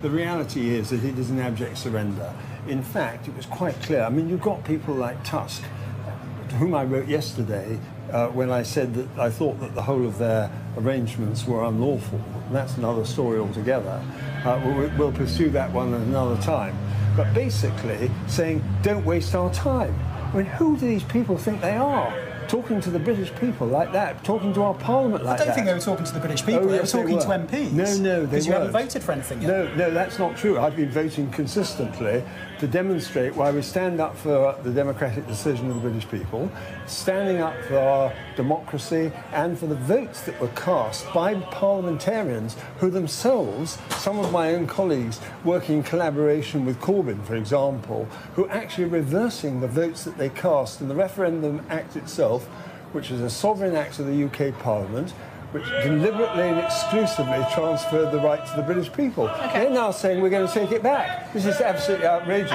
The reality is that it is an abject surrender. In fact, it was quite clear. I mean, you've got people like Tusk, to whom I wrote yesterday uh, when I said that I thought that the whole of their arrangements were unlawful. That's another story altogether. Uh, we'll, we'll pursue that one another time. But basically saying, don't waste our time. I mean, who do these people think they are? Talking to the British people like that, talking to our Parliament like that. I don't that. think they were talking to the British people. Oh, they yes, were talking were. to MPs. No, no, they Because you haven't voted for anything yet. No, no, that's not true. I've been voting consistently to demonstrate why we stand up for the democratic decision of the British people, standing up for our democracy and for the votes that were cast by parliamentarians who themselves, some of my own colleagues, working in collaboration with Corbyn, for example, who are actually reversing the votes that they cast in the Referendum Act itself, which is a sovereign act of the UK Parliament, which deliberately and exclusively transferred the right to the British people. They're now saying we're going to take it back. This is absolutely outrageous.